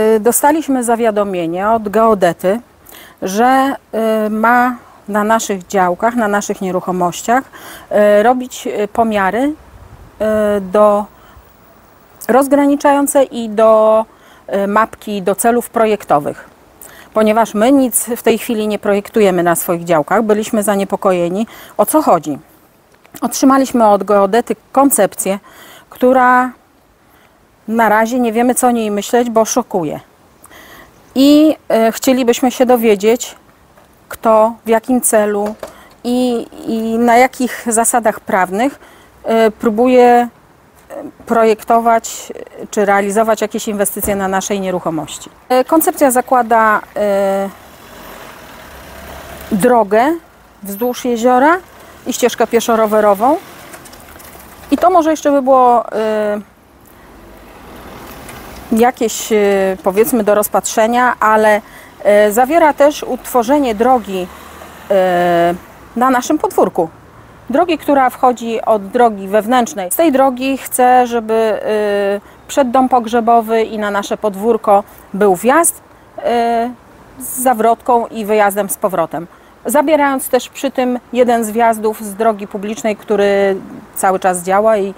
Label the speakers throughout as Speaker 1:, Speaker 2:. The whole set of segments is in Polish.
Speaker 1: Y, Dostaliśmy zawiadomienie od geodety, że y, ma na naszych działkach, na naszych nieruchomościach y, robić pomiary do rozgraniczające i do mapki do celów projektowych. Ponieważ my nic w tej chwili nie projektujemy na swoich działkach, byliśmy zaniepokojeni. O co chodzi? Otrzymaliśmy od geodety koncepcję, która na razie nie wiemy, co o niej myśleć, bo szokuje. I e, chcielibyśmy się dowiedzieć, kto, w jakim celu i, i na jakich zasadach prawnych e, próbuje e, projektować czy realizować jakieś inwestycje na naszej nieruchomości. E, Koncepcja zakłada drogę wzdłuż jeziora i ścieżkę pieszo-rowerową. I to może jeszcze by było jakieś e, powiedzmy do rozpatrzenia, ale e, zawiera też utworzenie drogi e, na naszym podwórku. Drogi, która wchodzi od drogi wewnętrznej. Z tej drogi chcę, żeby przed dom pogrzebowy i na nasze podwórko był wjazd z zawrotką i wyjazdem z powrotem. Zabierając też przy tym jeden z wjazdów z drogi publicznej, który cały czas działa i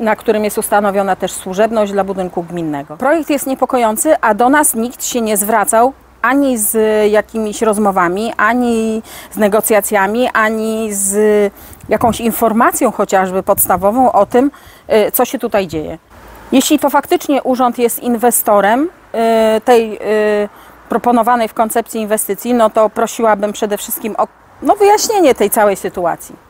Speaker 1: na którym jest ustanowiona też służebność dla budynku gminnego. Projekt jest niepokojący, a do nas nikt się nie zwracał ani z jakimiś rozmowami, ani z negocjacjami, ani z jakąś informacją chociażby podstawową o tym, y, co się tutaj dzieje. Jeśli to faktycznie urząd jest inwestorem y, tej y, proponowanej w koncepcji inwestycji, no to prosiłabym przede wszystkim o no, wyjaśnienie tej całej sytuacji.